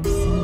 friends.